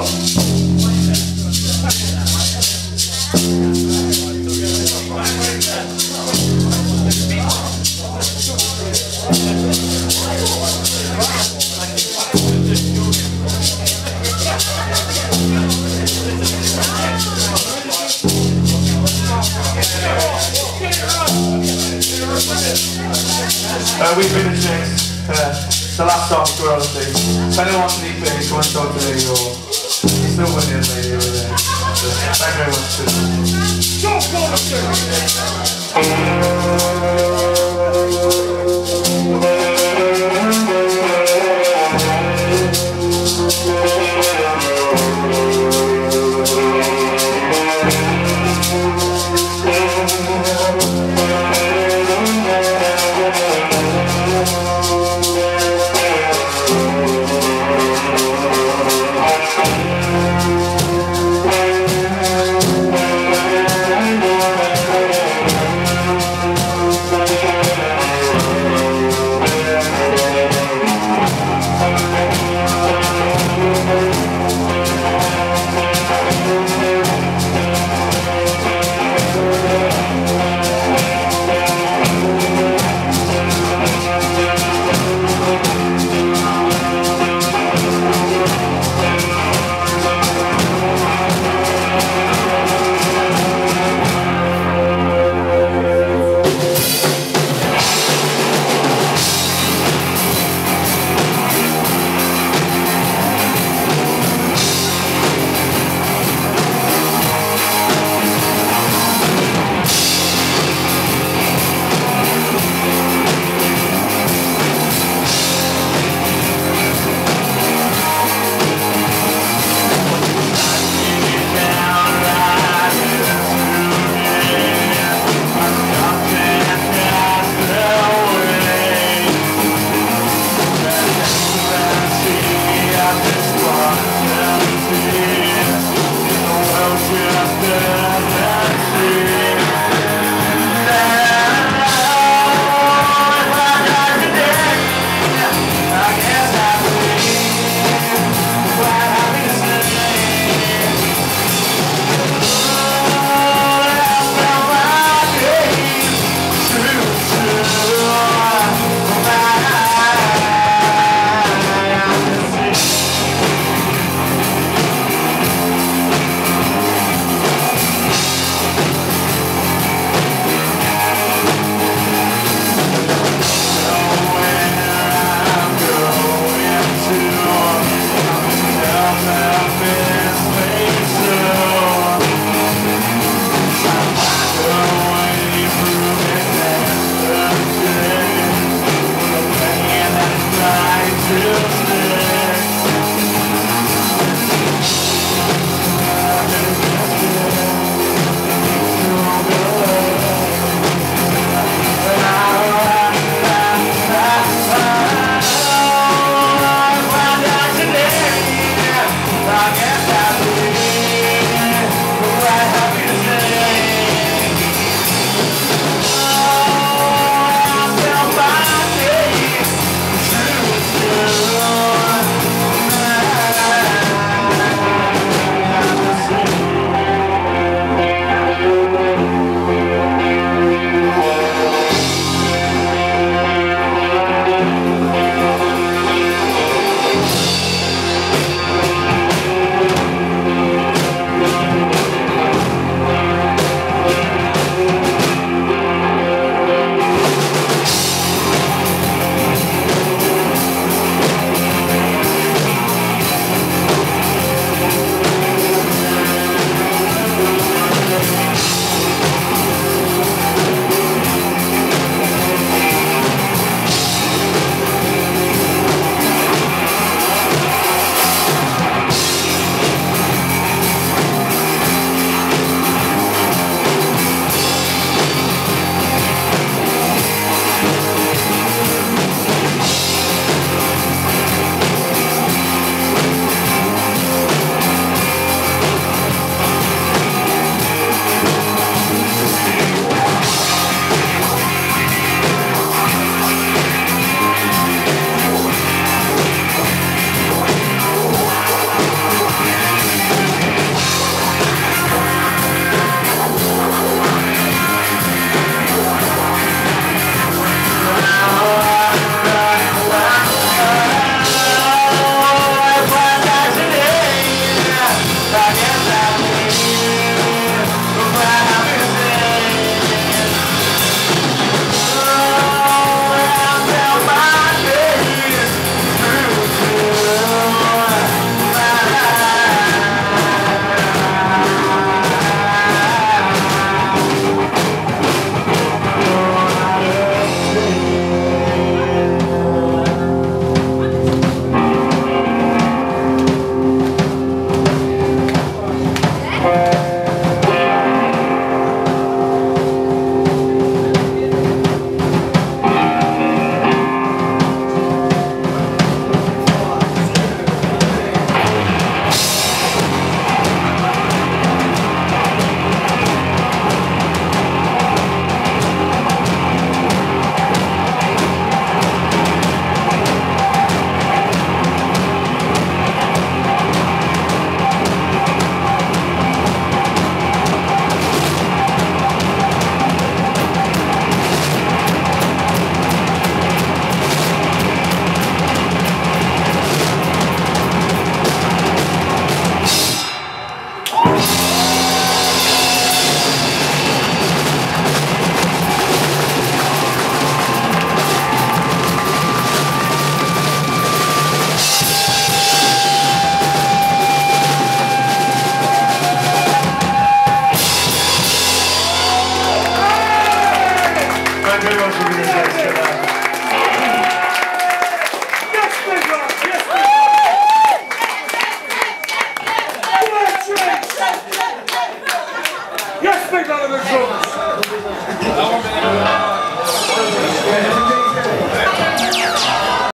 Uh, we finished this. Uh, the last song all things. If anyone to meet come and talk to me or with me lady over there. Thank you